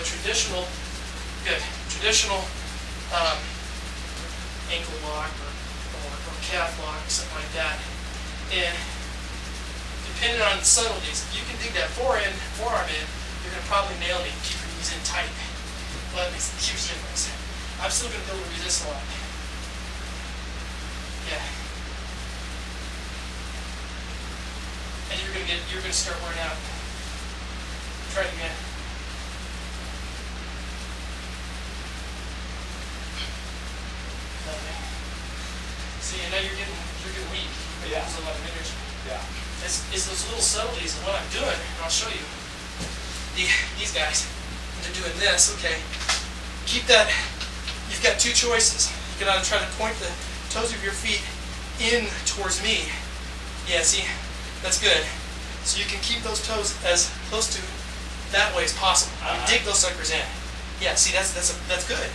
a traditional, good, traditional um, ankle lock or, or, or calf lock, something like that. And depending on the subtleties, if you can dig that forearm, forearm in, you're gonna probably nail me. Keep your knees in tight. But it makes a huge difference. I'm still gonna be able to resist a lot. Yeah. And you're gonna get, you're gonna start wearing out. Try it again. Okay. See, and now you're getting, you're getting weak. You're Yeah. a lot of energy. Yeah. It's, it's those little subtleties of what I'm doing, and I'll show you. The, these guys, they're doing this, okay, keep that, you've got two choices. You can either try to point the toes of your feet in towards me. Yeah, see, that's good. So you can keep those toes as close to that way as possible. You Uh-huh. dig those suckers in. Yeah, see, that's, that's, that's good.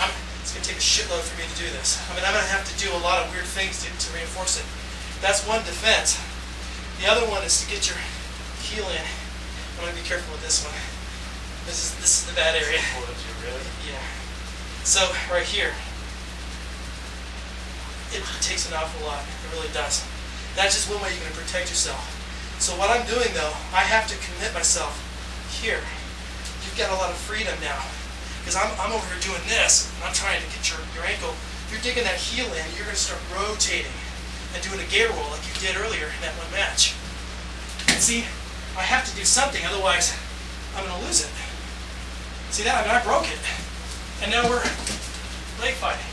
I'm, it's gonna take a shitload for me to do this. I mean, I'm gonna have to do a lot of weird things to, to reinforce it. That's one defense. The other one is to get your heel in. I'm gonna be careful with this one. This is this is the bad area. Really? Yeah. So right here, it takes an awful lot. It really does. That's just one way you're gonna protect yourself. So what I'm doing though, I have to commit myself here. You've got a lot of freedom now. Because I'm, I'm over here doing this, and I'm trying to get your, your ankle. You're digging that heel in, you're gonna start rotating and doing a gator roll like you did earlier in that one match. See, I have to do something, otherwise I'm gonna lose it. See that? I mean, I broke it. And now we're leg fighting.